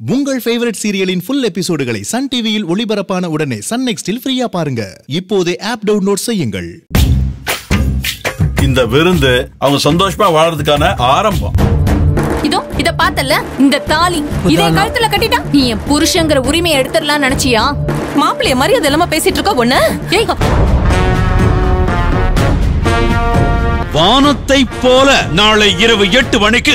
உங்கள் ஃபேவரட் சீரியலின் ஃபுல் எபிசோடுகளை சன் டிவியில் ஒளிபரப்பான உடனே சன் நெக்ஸ்டில் ஃப்ரீயா பாருங்க. இப்போதே ஆப் டவுன்லோட் செய்யுங்கள். இந்த விருந்து அவங்க சந்தோஷமா வாழறதுக்கான ஆரம்பம். இதோ இத பார்த்தல இந்த தாலி. இதே கழுத்துல கட்டிட்டா? நீ என் புருஷங்கிற உரிமையை எடுத்துடலாம் நினைச்சியா? மாப்பிள்ளைய மரியாதை இல்லாம பேசிட்டு இருக்க ஒண்ணு ஏய். வானத்தை போல நாளை இரவு எட்டு மணிக்கு